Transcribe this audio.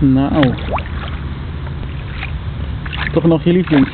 Nou. Toch nog je lievelings.